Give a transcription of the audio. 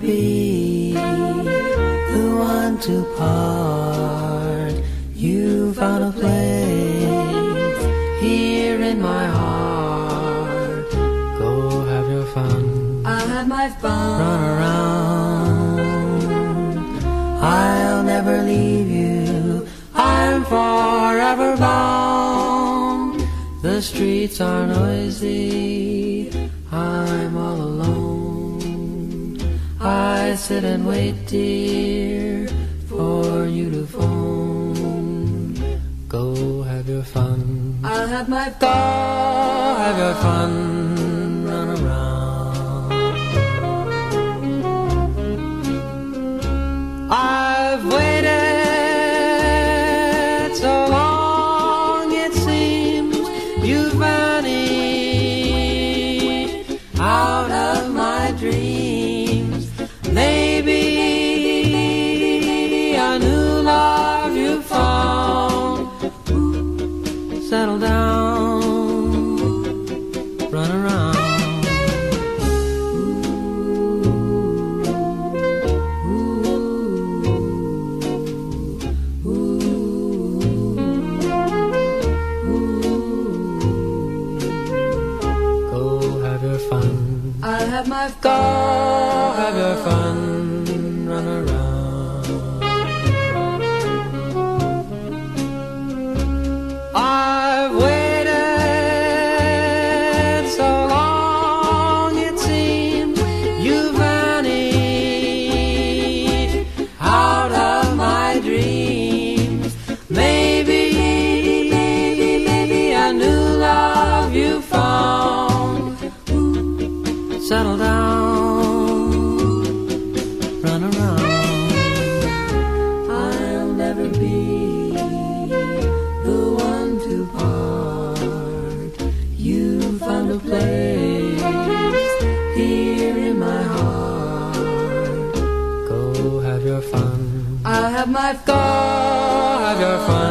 be the one to part. You found a place here in my heart. Go have your fun. I have my fun. Run around. I'll never leave you. I'm forever bound. The streets are noisy. I'm all alone. I sit and wait, dear, for you to phone. Go have your fun. I'll have my Go fun. have your fun. Run around. I've waited Settle down, run around. Go have your fun. I'll have my fun. Go have your fun. You found. Settle down, run around. I'll never be the one to part. You found a place here in my heart. Go have your fun. I'll have my Go fun. have your fun.